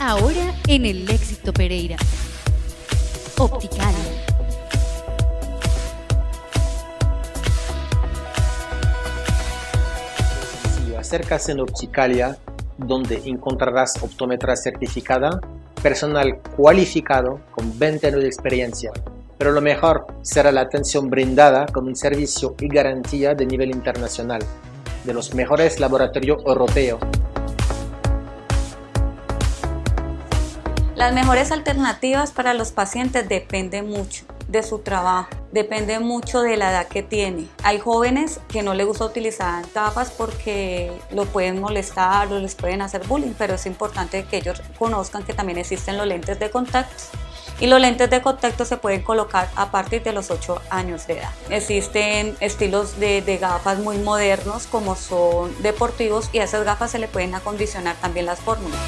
Ahora en el Éxito Pereira. Opticalia. Si acercas en Opticalia, donde encontrarás optómetra certificada, personal cualificado con 20 años de experiencia. Pero lo mejor será la atención brindada con un servicio y garantía de nivel internacional, de los mejores laboratorios europeos. Las mejores alternativas para los pacientes dependen mucho de su trabajo, depende mucho de la edad que tiene. Hay jóvenes que no les gusta utilizar gafas porque lo pueden molestar o les pueden hacer bullying, pero es importante que ellos conozcan que también existen los lentes de contacto y los lentes de contacto se pueden colocar a partir de los 8 años de edad. Existen estilos de, de, gafas muy modernos como son deportivos y a esas gafas se le pueden acondicionar también las fórmulas.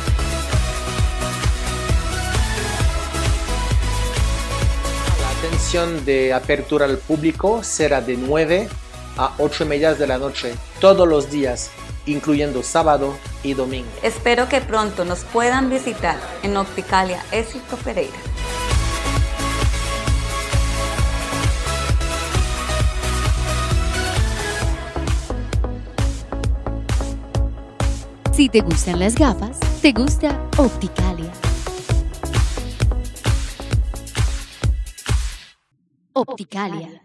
Atención de apertura al público será de 9 a 8 y media de la noche todos los días, incluyendo sábado y domingo. Espero que pronto nos puedan visitar en Opticalia Éxito Pereira. Si te gustan las gafas, te gusta Opticalia. Opticalia.